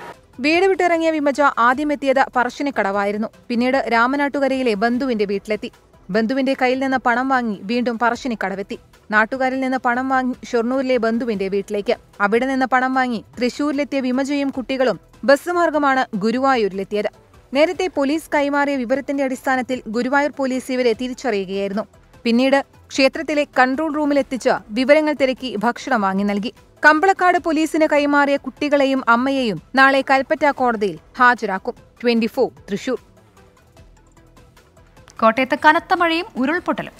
[SPEAKER 8] വീട് വിട്ടിറങ്ങിയ വിമജ ആദ്യം എത്തിയത് പറശ്ശിനിക്കടവായിരുന്നു പിന്നീട് രാമനാട്ടുകരയിലെ ബന്ധുവിന്റെ വീട്ടിലെത്തി ബന്ധുവിന്റെ കയ്യിൽ നിന്ന് പണം വാങ്ങി വീണ്ടും കടവെത്തി നാട്ടുകാരിൽ നിന്ന് പണം വാങ്ങി ഷൊർണൂരിലെ ബന്ധുവിന്റെ വീട്ടിലേക്ക് അവിടെ നിന്ന് പണം വാങ്ങി തൃശൂരിലെത്തിയ വിമജയും കുട്ടികളും ബസ് മാർഗമാണ് ഗുരുവായൂരിലെത്തിയത് നേരത്തെ പോലീസ് കൈമാറിയ വിവരത്തിന്റെ അടിസ്ഥാനത്തിൽ ഗുരുവായൂർ പോലീസ് ഇവരെ തിരിച്ചറിയുകയായിരുന്നു പിന്നീട് ക്ഷേത്രത്തിലെ കൺട്രോൾ റൂമിലെത്തിച്ച് വിവരങ്ങൾ തിരക്കി ഭക്ഷണം വാങ്ങി നൽകി കമ്പളക്കാട് പോലീസിന് കൈമാറിയ കുട്ടികളെയും അമ്മയെയും നാളെ കൽപ്പറ്റ കോടതിയിൽ ഹാജരാക്കും ട്വന്റി തൃശൂർ കോട്ടയത്ത് കനത്ത മഴയും ഉരുൾപൊട്ടലും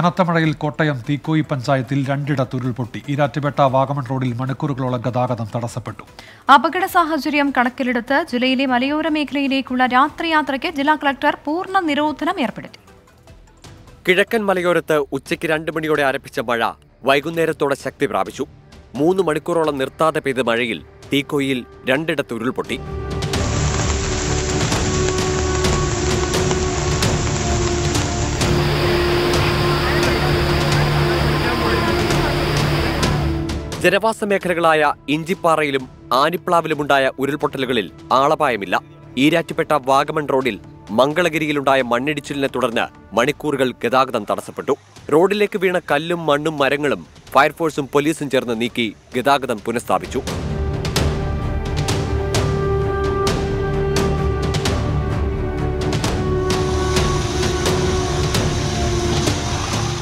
[SPEAKER 2] കനത്ത മഴയിൽ കോട്ടയം തീക്കോയി പഞ്ചായത്തിൽ രണ്ടിടത്ത് ഉരുൾപൊട്ടി ഇരാറ്റുപേട്ട വാഗമൺ റോഡിൽ മണിക്കൂറുകളോളം ഗതാഗതം തടസ്സപ്പെട്ടു
[SPEAKER 1] അപകട സാഹചര്യം കണക്കിലെടുത്ത് ജില്ലയിലെ മലയോര മേഖലയിലേക്കുള്ള രാത്രിയാത്രയ്ക്ക് ജില്ലാ കളക്ടർ പൂർണ്ണ നിരോധനം ഏർപ്പെടുത്തി
[SPEAKER 5] കിഴക്കൻ മലയോരത്ത് ഉച്ചയ്ക്ക് രണ്ട് മണിയോടെ ആരംഭിച്ച മഴ വൈകുന്നേരത്തോടെ ശക്തി പ്രാപിച്ചു മൂന്ന് മണിക്കൂറോളം നിർത്താതെ പെയ്ത മഴയിൽ തീക്കോയിൽ രണ്ടിടത്ത് ഉരുൾപൊട്ടി ജനവാസ മേഖലകളായ ഇഞ്ചിപ്പാറയിലും ആനിപ്ലാവിലുമുണ്ടായ ഉരുൾപൊട്ടലുകളിൽ ആളപായമില്ല ഈരാറ്റുപേട്ട വാഗമൺ റോഡിൽ മംഗളഗിരിയിലുണ്ടായ മണ്ണിടിച്ചിലിനെ തുടർന്ന് മണിക്കൂറുകൾ ഗതാഗതം തടസ്സപ്പെട്ടു റോഡിലേക്ക് വീണ കല്ലും മണ്ണും മരങ്ങളും ഫയർഫോഴ്സും പോലീസും ചേർന്ന് നീക്കി ഗതാഗതം പുനഃസ്ഥാപിച്ചു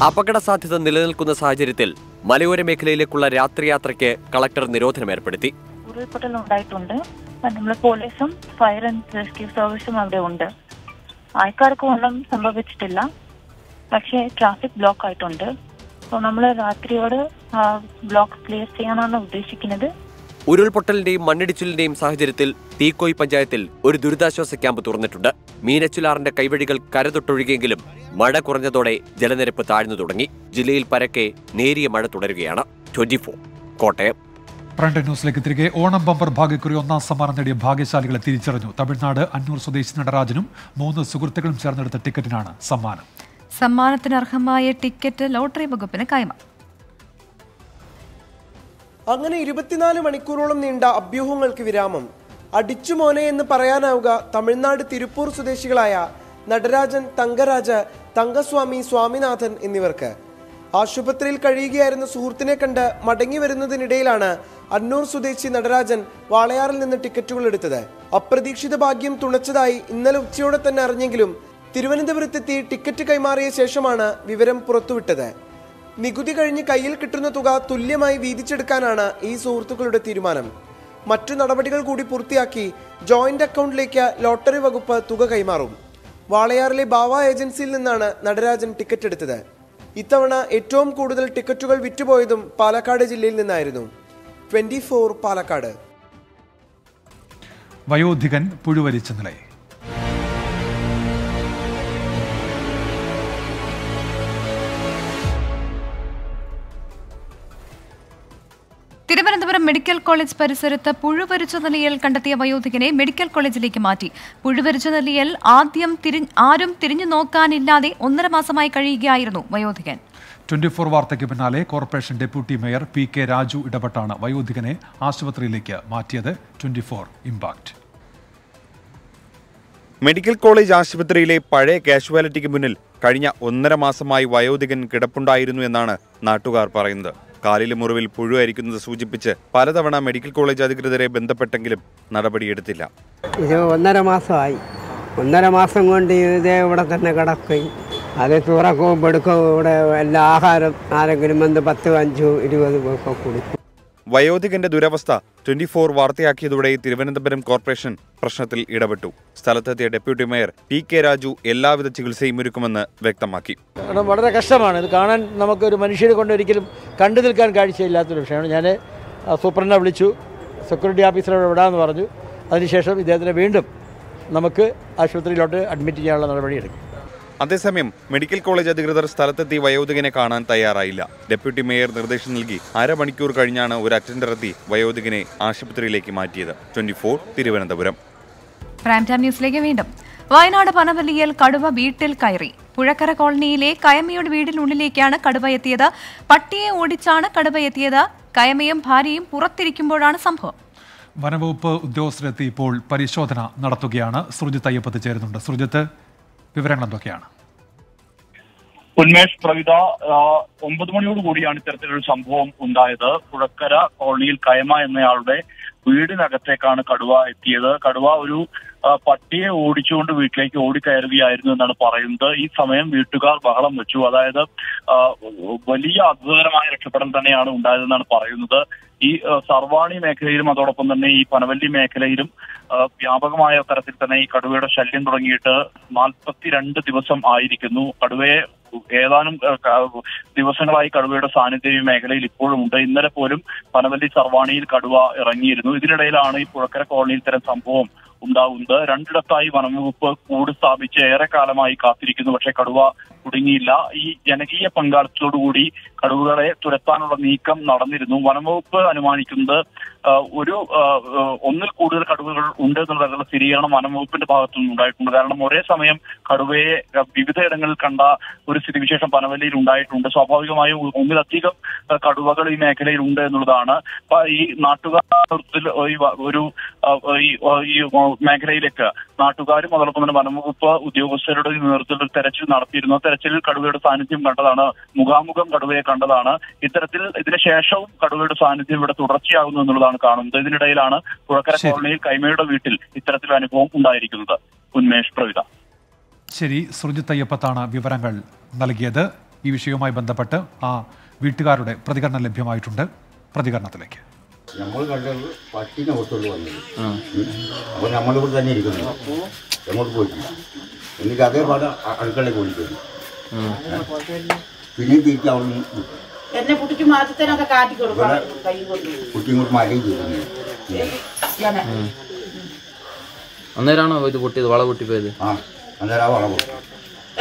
[SPEAKER 5] അപകട സാധ്യത നിലനിൽക്കുന്ന സാഹചര്യത്തിൽ മലയോര മേഖലയിലേക്കുള്ള രാത്രിയാത്രയ്ക്ക് കളക്ടർ നിരോധനം ഏർപ്പെടുത്തി
[SPEAKER 8] ഉരുൾപൊട്ടൽ ഉണ്ടായിട്ടുണ്ട് നമ്മൾ പോലീസും ഫയർ ആൻഡ് റെസ്ക്യൂ സർവീസും അവിടെ ഉണ്ട് ആൾക്കാർക്ക് ഒന്നും സംഭവിച്ചിട്ടില്ല
[SPEAKER 9] പക്ഷേ ട്രാഫിക് ബ്ലോക്ക് ആയിട്ടുണ്ട് അപ്പോൾ നമ്മൾ രാത്രിയോട്
[SPEAKER 8] ബ്ലോക്ക് ക്ലിയർ ചെയ്യാനാണ് ഉദ്ദേശിക്കുന്നത്
[SPEAKER 5] ഉരുൾപൊട്ടലിന്റെയും മണ്ണിടിച്ചിലിന്റെയും സാഹചര്യത്തിൽ തീക്കോയി പഞ്ചായത്തിൽ ഒരു ദുരിതാശ്വാസ ക്യാമ്പ് തുറന്നിട്ടുണ്ട് മീനച്ചിലാറിന്റെ കൈവഴികൾ കരതൊട്ടൊഴുകിയെങ്കിലും മഴ കുറഞ്ഞതോടെ ജലനിരപ്പ് താഴ്ന്നു തുടങ്ങി ജില്ലയിൽ പരക്കെ നേരിയ മഴ തുടരുകയാണ് കോട്ടയം
[SPEAKER 2] ഫ്രണ്ട് ന്യൂസിലേക്ക് തിരികെ ഓണം ബമ്പർ ഭാഗ്യക്കുറി ഒന്നാം സമ്മാനം നേടിയ ഭാഗ്യശാലികളെ തിരിച്ചറിഞ്ഞു തമിഴ്നാട് അന്നൂർ സ്വദേശി നടരാജനും മൂന്ന് സുഹൃത്തുക്കളും ചേർന്നെടുത്ത ടിക്കറ്റിനാണ് സമ്മാനം
[SPEAKER 1] സമ്മാനത്തിന് അർഹമായ ടിക്കറ്റ് ലോട്ടറി വകുപ്പിന് കൈമാറി
[SPEAKER 5] അങ്ങനെ ഇരുപത്തിനാല് മണിക്കൂറോളം നീണ്ട അഭ്യൂഹങ്ങൾക്ക് വിരാമം അടിച്ചു മോനെ എന്ന് പറയാനാവുക തമിഴ്നാട് തിരുപ്പൂർ സ്വദേശികളായ നടരാജൻ തങ്കരാജ തങ്കസ്വാമി സ്വാമിനാഥൻ എന്നിവർക്ക് ആശുപത്രിയിൽ കഴിയുകയായിരുന്ന സുഹൃത്തിനെ കണ്ട് മടങ്ങി വരുന്നതിനിടയിലാണ് അന്നൂർ സ്വദേശി നടരാജൻ വാളയാറിൽ നിന്ന് ടിക്കറ്റുകൾ എടുത്തത് അപ്രതീക്ഷിത ഭാഗ്യം തുണച്ചതായി ഇന്നലെ ഉച്ചയോടെ തന്നെ അറിഞ്ഞെങ്കിലും തിരുവനന്തപുരത്തെത്തി ടിക്കറ്റ് കൈമാറിയ ശേഷമാണ് വിവരം പുറത്തുവിട്ടത് നികുതി കഴിഞ്ഞ് കയ്യിൽ കിട്ടുന്ന തുക തുല്യമായി വീതിച്ചെടുക്കാനാണ് ഈ സുഹൃത്തുക്കളുടെ തീരുമാനം മറ്റു നടപടികൾ കൂടി പൂർത്തിയാക്കി ജോയിന്റ് അക്കൗണ്ടിലേക്ക് ലോട്ടറി വകുപ്പ് തുക കൈമാറും വാളയാറിലെ ബാവ ഏജൻസിയിൽ നിന്നാണ് നടരാജൻ ടിക്കറ്റ് എടുത്തത് ഇത്തവണ ഏറ്റവും കൂടുതൽ ടിക്കറ്റുകൾ വിറ്റുപോയതും പാലക്കാട് ജില്ലയിൽ നിന്നായിരുന്നു ട്വന്റി ഫോർ പാലക്കാട്
[SPEAKER 2] വയോധികൻ പുഴുവലിച്ച നിലയിൽ
[SPEAKER 1] തിരുവനന്തപുരം മെഡിക്കൽ കോളേജ് പരിസരത്ത് പുഴുവരിച്ച നിലയിൽ കണ്ടെത്തിയ വയോധികനെ മെഡിക്കൽ കോളേജിലേക്ക് മാറ്റി പുഴുവരിച്ച നിലയിൽ ആദ്യം ആരും തിരിഞ്ഞു നോക്കാനില്ലാതെ ഒന്നര മാസമായി കഴിയുകയായിരുന്നു വയോധികൻ
[SPEAKER 2] ട്വന്റി ഫോർ വാർത്തയ്ക്ക് പിന്നാലെ corporation deputy mayor P K Raju ഇടപെട്ടാണ് വയോധികനെ ആശുപത്രിയിലേക്ക് മാറ്റിയത് twenty four impact
[SPEAKER 9] medical college ആശുപത്രിയിലെ പഴയ കാഷ്വാലിറ്റിക്ക് മുന്നിൽ കഴിഞ്ഞ ഒന്നര മാസമായി വയോധികൻ കിടപ്പുണ്ടായിരുന്നു എന്നാണ് നാട്ടുകാർ പറയുന്നത് കാലിലെ മുറിവിൽ പുഴുവായിരിക്കുന്നത് സൂചിപ്പിച്ച് പലതവണ മെഡിക്കൽ കോളേജ് അധികൃതരെ ബന്ധപ്പെട്ടെങ്കിലും നടപടിയെടുത്തില്ല
[SPEAKER 8] ഇത് ഒന്നര മാസമായി ഒന്നര മാസം കൊണ്ട് ഇതേ ഇവിടെ തന്നെ കിടക്കുകയും
[SPEAKER 4] അത് തുറക്കവും പെടുക്കവും ഇവിടെ എല്ലാ ആഹാരം ആരെങ്കിലും വന്ന് പത്ത് അഞ്ചോ ഇരുപത് കൊടുക്കും
[SPEAKER 9] വയോധികന്റെ ദുരവസ്ഥ ട്വന്റി ഫോർ വാർത്തയാക്കിയതോടെ തിരുവനന്തപുരം കോർപ്പറേഷൻ പ്രശ്നത്തിൽ ഇടപെട്ടു സ്ഥലത്തെത്തിയ deputy mayor P K Raju എല്ലാവിധ ചികിത്സയും ഒരുക്കുമെന്ന് വ്യക്തമാക്കി
[SPEAKER 3] വളരെ കഷ്ടമാണ് ഇത് കാണാൻ നമുക്ക് ഒരു മനുഷ്യരെ കൊണ്ട് ഒരിക്കലും കണ്ടു നിൽക്കാൻ കാഴ്ചയില്ലാത്തൊരു വിഷയമാണ് ഞാൻ സൂപ്രണ്ടെ വിളിച്ചു സെക്യൂരിറ്റി ഓഫീസറോട് വിടാമെന്ന് പറഞ്ഞു അതിനുശേഷം ഇദ്ദേഹത്തിനെ വീണ്ടും നമുക്ക് ആശുപത്രിയിലോട്ട് അഡ്മിറ്റ് ചെയ്യാനുള്ള നടപടിയെടുക്കും
[SPEAKER 9] അതേസമയം മെഡിക്കൽ കോളേജ് അധികൃതർ സ്ഥലത്തെത്തി വയോധികനെ കാണാൻ തയ്യാറായില്ല ഡെപ്യൂട്ടി മേയർ നിർദ്ദേശം നൽകി അരമണിക്കൂർ കഴിഞ്ഞാണ് ഒരു അറ്റൻഡർ എത്തി വയോധികനെ ആശുപത്രിയിലേക്ക് മാറ്റിയത് twenty four Thiruvananthapuram
[SPEAKER 1] prime time ന്യൂസിലേക്ക് വീണ്ടും വയനാട് പനവല്ലിയിൽ കടുവ വീട്ടിൽ കയറി പുഴക്കര കോളനിയിലെ കയമയുടെ വീടിനുള്ളിലേക്കാണ് കടുവ എത്തിയത് പട്ടിയെ ഓടിച്ചാണ് കടുവ എത്തിയത് കയമയും ഭാര്യയും പുറത്തിരിക്കുമ്പോഴാണ് സംഭവം
[SPEAKER 2] വനവകുപ്പ് ഉദ്യോഗസ്ഥരെത്തി ഇപ്പോൾ പരിശോധന നടത്തുകയാണ് സുർജിത്ത് അയ്യപ്പത്ത് ചേരുന്നുണ്ട് സുർജിത്ത് വിവരങ്ങൾ എന്തൊക്കെയാണ്
[SPEAKER 9] ഉന്മേഷ് പ്രവിത ഒമ്പത് മണിയോട് കൂടിയാണ് ഇത്തരത്തിലൊരു സംഭവം ഉണ്ടായത് പുഴക്കര കോളനിയിൽ കയമ എന്നയാളുടെ വീടിനകത്തേക്കാണ് കടുവ എത്തിയത് കടുവ ഒരു പട്ടിയെ ഓടിച്ചുകൊണ്ട് വീട്ടിലേക്ക് ഓടിക്കയറുകയായിരുന്നു എന്നാണ് പറയുന്നത് ഈ സമയം വീട്ടുകാർ ബഹളം വെച്ചു അതായത് വലിയ അത്ഭുതകരമായ രക്ഷപ്പെടൽ തന്നെയാണ് ഉണ്ടായതെന്നാണ് പറയുന്നത് ഈ സർവാണി മേഖലയിലും അതോടൊപ്പം തന്നെ ഈ പനവല്ലി മേഖലയിലും വ്യാപകമായ തരത്തിൽ തന്നെ ഈ കടുവയുടെ ശല്യം തുടങ്ങിയിട്ട് നാൽപ്പത്തിരണ്ട് ദിവസം ആയിരിക്കുന്നു കടുവയെ ഏതാനും ദിവസങ്ങളായി കടുവയുടെ സാന്നിധ്യം ഈ മേഖലയിൽ ഇപ്പോഴും ഉണ്ട് ഇന്നലെ പോലും പനവല്ലി സർവാണിയിൽ കടുവ ഇറങ്ങിയിരുന്നു ഇതിനിടയിലാണ് ഈ പുഴക്കര കോളനിയിൽ ഇത്തരം സംഭവം ഉണ്ടാവുന്നത് രണ്ടിടത്തായി വനംവകുപ്പ് കൂട് സ്ഥാപിച്ച് കാലമായി കാത്തിരിക്കുന്നു പക്ഷേ കടുവ കുടുങ്ങിയില്ല ഈ ജനകീയ പങ്കാളിത്തത്തോടുകൂടി കടുവകളെ തുരത്താനുള്ള നീക്കം നടന്നിരുന്നു വനംവകുപ്പ് അനുമാനിക്കുന്നത് ഒരു ഒന്നിൽ കൂടുതൽ കടുവകൾ ഉണ്ട് എന്നുള്ള തരത്തിലുള്ള സ്ഥിരീകരണം വനംവകുപ്പിന്റെ ഭാഗത്തു ഉണ്ടായിട്ടുണ്ട് കാരണം ഒരേ സമയം കടുവയെ വിവിധയിടങ്ങളിൽ കണ്ട ഒരു സ്ഥിതിവിശേഷം പനവല്ലിയിൽ ഉണ്ടായിട്ടുണ്ട് സ്വാഭാവികമായും ഒന്നിലധികം കടുവകൾ ഈ മേഖലയിൽ ഉണ്ട് എന്നുള്ളതാണ് ഈ നാട്ടുകാർ ഒരു ഈ ഈ മേഖലയിലേക്ക് നാട്ടുകാരും അതോടൊപ്പം തന്നെ വനംവകുപ്പ് ഉദ്യോഗസ്ഥരുടെ നേതൃത്വത്തിൽ തെരച്ചിൽ നടത്തിയിരുന്നു തെരച്ചിലിൽ കടുവയുടെ സാന്നിധ്യം കണ്ടതാണ് മുഖാമുഖം കടുവയെ കണ്ടതാണ് ഇത്തരത്തിൽ ഇതിനുശേഷവും ശേഷവും കടുവയുടെ സാന്നിധ്യം ഇവിടെ തുടർച്ചയാകുന്നു എന്നുള്ളതാണ് കാണുന്നത് ഇതിനിടയിലാണ് പുഴക്കര കോളനിയിൽ കൈമയുടെ വീട്ടിൽ ഇത്തരത്തിലൊരു അനുഭവം ഉണ്ടായിരിക്കുന്നത് ഉന്മേഷ് പ്രവിത
[SPEAKER 2] ശരി സുജിത് അയ്യപ്പത്താണ് വിവരങ്ങൾ നൽകിയത് ഈ വിഷയവുമായി ബന്ധപ്പെട്ട് ആ വീട്ടുകാരുടെ പ്രതികരണം ലഭ്യമായിട്ടുണ്ട് പ്രതികരണത്തിലേക്ക്
[SPEAKER 6] നമ്മൾ കണ്ടത് പട്ടിനെ കൊടുത്തോണ്ട് വന്നത് അപ്പോൾ നമ്മളിവിടെ തന്നെ ഇരിക്കുന്നു എങ്ങോട്ട് പോയിട്ടില്ല എന്നിട്ട് അതേ പാട് അടുക്കളയിൽ കൂടി പിന്നെയും തിരിച്ച് അവിടെ നിന്ന്
[SPEAKER 7] എന്നെ
[SPEAKER 9] ഇത് പൊട്ടിയത് വള പൊട്ടിപ്പോയത് ആ അന്നേരം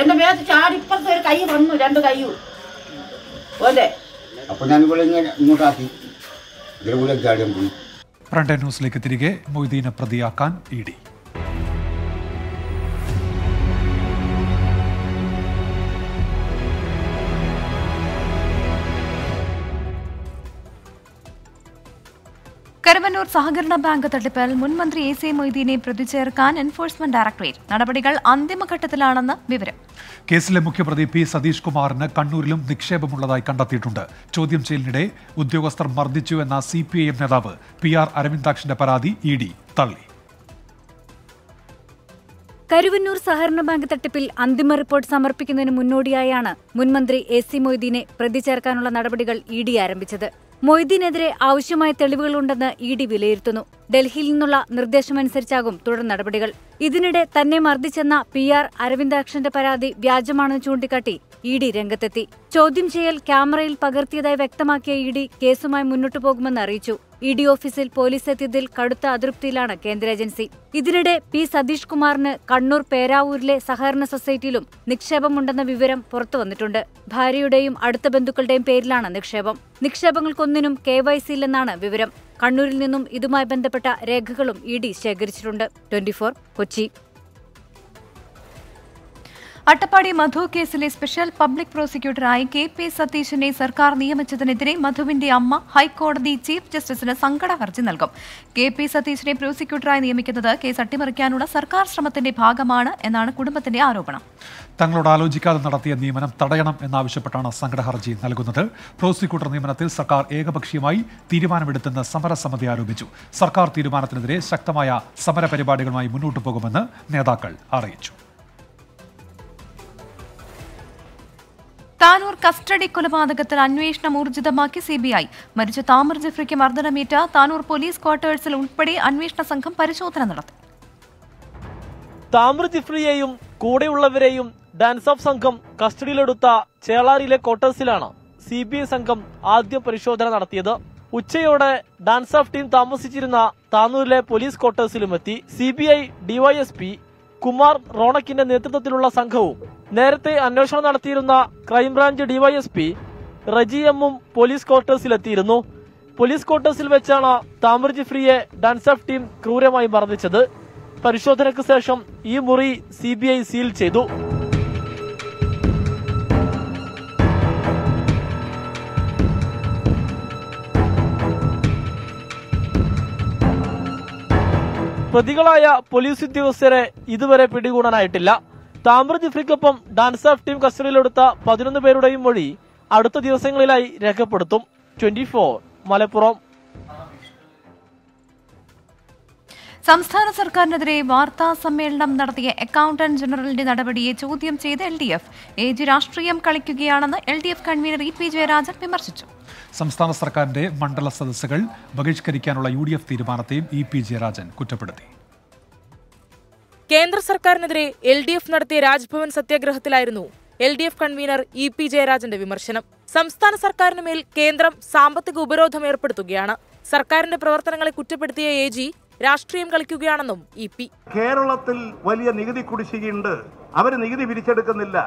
[SPEAKER 7] എന്റെ മേത്ത് ചാടി ഒരു കൈ വന്നു രണ്ട് കൈയും ഓലെ
[SPEAKER 3] അപ്പൊ ഞാനിവിടെ ഇങ്ങനെ ഇങ്ങോട്ടാക്കി
[SPEAKER 2] ഫ്രണ്ട് ന്യൂസിലേക്ക് തിരികെ മൊയ്തീനെ പ്രതിയാക്കാൻ ഇ ഡി
[SPEAKER 1] പഞ്ചാബ് സഹകരണ ബാങ്ക് തട്ടിപ്പിൽ മുൻമന്ത്രി എ സി മൊയ്തീനെ പ്രതി ചേർക്കാൻ എൻഫോഴ്സ്മെന്റ് ഡയറക്ടറേറ്റ് നടപടികൾ അന്തിമഘട്ടത്തിലാണെന്ന് വിവരം
[SPEAKER 2] കേസിലെ മുഖ്യപ്രതി പി സതീഷ് കുമാറിന് കണ്ണൂരിലും നിക്ഷേപമുള്ളതായി കണ്ടെത്തിയിട്ടുണ്ട് ചോദ്യം ചെയ്യലിനിടെ ഉദ്യോഗസ്ഥർ മർദ്ദിച്ചു എന്ന സി പി ഐ എം നേതാവ് പി ആർ അരവിന്ദാക്ഷിന്റെ പരാതി ഇ ഡി തള്ളി
[SPEAKER 1] കരുവന്നൂർ സഹകരണ ബാങ്ക് തട്ടിപ്പിൽ അന്തിമ റിപ്പോർട്ട് സമർപ്പിക്കുന്നതിന് മുന്നോടിയായാണ് മുൻമന്ത്രി എ സി മൊയ്തീനെ പ്രതി ചേർക്കാനുള്ള നടപടികൾ ഇ ഡി ആരംഭിച്ചത് മൊയ്തീനെതിരെ ആവശ്യമായ തെളിവുകളുണ്ടെന്ന് ഇ ഡി വിലയിരുത്തുന്നു ഡൽഹിയിൽ നിന്നുള്ള നിർദ്ദേശമനുസരിച്ചാകും തുടർ നടപടികൾ ഇതിനിടെ തന്നെ മർദ്ദിച്ചെന്ന പി ആർ അരവിന്ദാക്ഷന്റെ പരാതി വ്യാജമാണെന്ന് ചൂണ്ടിക്കാട്ടി ഇ ഡി രംഗത്തെത്തി ചോദ്യം ചെയ്യൽ ക്യാമറയിൽ പകർത്തിയതായി വ്യക്തമാക്കിയ ഇ ഡി കേസുമായി മുന്നോട്ടു പോകുമെന്ന് അറിയിച്ചു ഇഡി ഓഫീസിൽ പോലീസ് എത്തിയതിൽ കടുത്ത അതൃപ്തിയിലാണ് കേന്ദ്ര ഏജൻസി ഇതിനിടെ പി സതീഷ് കുമാറിന് കണ്ണൂർ പേരാവൂരിലെ സഹകരണ സൊസൈറ്റിയിലും നിക്ഷേപമുണ്ടെന്ന വിവരം പുറത്തുവന്നിട്ടുണ്ട് ഭാര്യയുടെയും അടുത്ത ബന്ധുക്കളുടെയും പേരിലാണ് നിക്ഷേപം നിക്ഷേപങ്ങൾക്കൊന്നിനും കെ വൈ സി ഇല്ലെന്നാണ് വിവരം കണ്ണൂരിൽ നിന്നും ഇതുമായി ബന്ധപ്പെട്ട രേഖകളും ഇ ശേഖരിച്ചിട്ടുണ്ട് ട്വന്റി കൊച്ചി അട്ടപ്പാടി മധു കേസിലെ സ്പെഷ്യൽ പബ്ലിക് പ്രോസിക്യൂട്ടറായി കെ പി സതീശനെ സർക്കാർ നിയമിച്ചതിനെതിരെ മധുവിന്റെ അമ്മ ഹൈക്കോടതി ചീഫ് ജസ്റ്റിസിന് സങ്കട ഹർജി നൽകും കെ പി സതീശനെ പ്രോസിക്യൂട്ടറായി നിയമിക്കുന്നത് കേസ് അട്ടിമറിക്കാനുള്ള സർക്കാർ ശ്രമത്തിന്റെ ഭാഗമാണ് എന്നാണ് കുടുംബത്തിന്റെ ആരോപണം
[SPEAKER 2] തങ്ങളോട് ആലോചിക്കാതെ നടത്തിയ നിയമനം തടയണം എന്നാവശ്യപ്പെട്ടാണ് സങ്കട ഹർജി നൽകുന്നത് പ്രോസിക്യൂട്ടർ നിയമനത്തിൽ സർക്കാർ ഏകപക്ഷീയമായി തീരുമാനമെടുത്തെന്ന് സമരസമിതി ആരോപിച്ചു സർക്കാർ തീരുമാനത്തിനെതിരെ ശക്തമായ സമരപരിപാടികളുമായി മുന്നോട്ടു പോകുമെന്ന് നേതാക്കൾ അറിയിച്ചു
[SPEAKER 1] താനൂർ കസ്റ്റഡി കൊലപാതകത്തിൽ അന്വേഷണം ഊർജിതമാക്കി സിബിഐ മരിച്ച താമർ ജഫ്രിക്ക് മർദ്ദനമേറ്റ താനൂർ പോലീസ് ക്വാർട്ടേഴ്സിൽ ഉൾപ്പെടെ അന്വേഷണ സംഘം പരിശോധന നടത്തി
[SPEAKER 5] താമർ ജിഫ്രിയെയും കൂടെയുള്ളവരെയും ഡാൻസ് ഓഫ് സംഘം കസ്റ്റഡിയിലെടുത്ത ചേളാറിയിലെ ക്വാർട്ടേഴ്സിലാണ് സി ബി ഐ സംഘം ആദ്യം പരിശോധന നടത്തിയത് ഉച്ചയോടെ ഡാൻസ് ഓഫ് ടീം താമസിച്ചിരുന്ന താനൂരിലെ പോലീസ് ക്വാർട്ടേഴ്സിലുമെത്തി C B I DYSP Kumar റോണക്കിന്റെ നേതൃത്വത്തിലുള്ള സംഘവും നേരത്തെ അന്വേഷണം നടത്തിയിരുന്ന ക്രൈംബ്രാഞ്ച് ഡിവൈഎസ്പി റജി എമ്മും പോലീസ് ക്വാർട്ടേഴ്സിലെത്തിയിരുന്നു പോലീസ് ക്വാർട്ടേഴ്സിൽ വെച്ചാണ് താമർ ജിഫ്രിയെ ഡാൻസഫ് ടീം ക്രൂരമായി മർദ്ദിച്ചത് പരിശോധനയ്ക്ക് ശേഷം ഈ മുറി സി സീൽ ചെയ്തു പ്രതികളായ പോലീസ് ഉദ്യോഗസ്ഥരെ ഇതുവരെ പിടികൂടാനായിട്ടില്ല താമ്രജിഫ്രിക്കൊപ്പം ഡാൻസ് ഓഫ് ടീം കസ്റ്റഡിയിലെടുത്ത പതിനൊന്ന് പേരുടെയും മൊഴി അടുത്ത ദിവസങ്ങളിലായി രേഖപ്പെടുത്തും ട്വന്റി
[SPEAKER 8] മലപ്പുറം
[SPEAKER 1] സംസ്ഥാന സർക്കാരിനെതിരെ വാർത്താ സമ്മേളനം നടത്തിയ അക്കൗണ്ടന്റ് ജനറലിന്റെ നടപടിയെ ചോദ്യം ചെയ്ത് എൽ ഡി എഫ് ഏജ് രാഷ്ട്രീയം കളിക്കുകയാണെന്ന് L D F convener E P Jayarajan വിമർശിച്ചു
[SPEAKER 2] സംസ്ഥാന സർക്കാരിന്റെ മണ്ഡല സദസ്സുകൾ ബഹിഷ്കരിക്കാനുള്ള യു ഡി എഫ് തീരുമാനത്തെയും ഇ പി ജയരാജൻ കുറ്റപ്പെടുത്തി
[SPEAKER 8] കേന്ദ്ര സർക്കാരിനെതിരെ എൽ ഡി എഫ് നടത്തിയ രാജ്ഭവൻ സത്യാഗ്രഹത്തിലായിരുന്നു L D F convener E P ജയരാജന്റെ വിമർശനം സംസ്ഥാന സർക്കാരിന് മേൽ കേന്ദ്രം സാമ്പത്തിക ഉപരോധം ഏർപ്പെടുത്തുകയാണ് സർക്കാരിന്റെ പ്രവർത്തനങ്ങളെ കുറ്റപ്പെടുത്തിയ എ ജി രാഷ്ട്രീയം കളിക്കുകയാണെന്നും ഇ പി
[SPEAKER 6] കേരളത്തിൽ വലിയ നികുതി കുടിശ്ശികയുണ്ട് അവർ നികുതി പിരിച്ചെടുക്കുന്നില്ല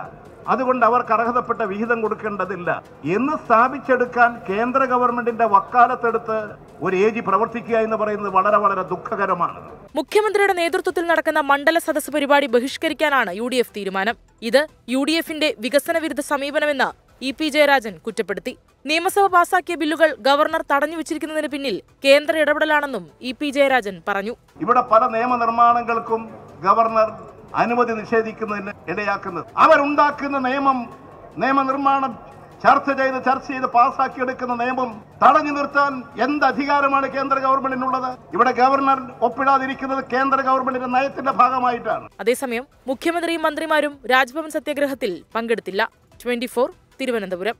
[SPEAKER 6] അതുകൊണ്ട് അവർക്ക് അർഹതപ്പെട്ട വിഹിതം കൊടുക്കേണ്ടതില്ല എന്ന് സ്ഥാപിച്ചെടുക്കാൻ കേന്ദ്ര ഗവൺമെന്റിന്റെ വക്കാലത്തെടുത്ത് ഒരു ഏജി പ്രവർത്തിക്കുക എന്ന് പറയുന്നത് വളരെ വളരെ ദുഃഖകരമാണ്
[SPEAKER 8] മുഖ്യമന്ത്രിയുടെ നേതൃത്വത്തിൽ നടക്കുന്ന മണ്ഡല സദസ് പരിപാടി ബഹിഷ്കരിക്കാനാണ് യു തീരുമാനം ഇത് യു ഡി എഫിന്റെ വികസന വിരുദ്ധ സമീപനമെന്ന് ഇ പി ജയരാജൻ കുറ്റപ്പെടുത്തി നിയമസഭ പാസാക്കിയ ബില്ലുകൾ ഗവർണർ തടഞ്ഞു വെച്ചിരിക്കുന്നതിന് പിന്നിൽ കേന്ദ്ര ഇടപെടലാണെന്നും ഇ പി ജയരാജൻ പറഞ്ഞു ഇവിടെ പല
[SPEAKER 6] നിയമനിർമ്മാണങ്ങൾക്കും ഗവർണർ അനുമതി നിഷേധിക്കുന്നതിന് ഇടയാക്കുന്നത്
[SPEAKER 8] അവരുണ്ടാക്കുന്ന നിയമം
[SPEAKER 6] നിയമനിർമ്മാണം ചർച്ച ചെയ്ത് ചർച്ച ചെയ്ത് പാസ്സാക്കിയെടുക്കുന്ന നിയമം തടഞ്ഞു നിർത്താൻ എന്ത് അധികാരമാണ് കേന്ദ്ര ഗവൺമെന്റിനുള്ളത് ഇവിടെ ഗവർണർ ഒപ്പിടാതിരിക്കുന്നത് കേന്ദ്ര ഗവൺമെന്റിന്റെ
[SPEAKER 8] നയത്തിന്റെ ഭാഗമായിട്ടാണ് അതേസമയം മുഖ്യമന്ത്രിയും മന്ത്രിമാരും രാജ്ഭവൻ സത്യാഗ്രഹത്തിൽ പങ്കെടുത്തില്ല twenty Thiruvananthapuram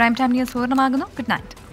[SPEAKER 1] prime time news
[SPEAKER 7] പൂർണ്ണമാകുന്നു ഗുഡ് നൈറ്റ്